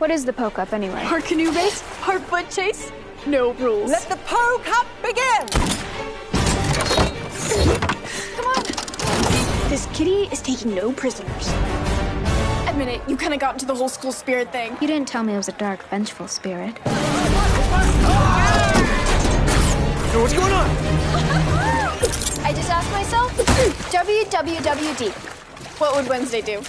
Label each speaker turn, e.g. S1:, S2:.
S1: What is the Poe Cup anyway?
S2: Part canoe race, part foot chase, no rules.
S3: Let the Poe Cup begin!
S2: Come on. This kitty is taking no prisoners. Admit it, you kind of got into the whole school spirit thing.
S1: You didn't tell me it was a dark, vengeful spirit.
S4: So what's going on?
S2: I just asked myself, WWWD. What would Wednesday do?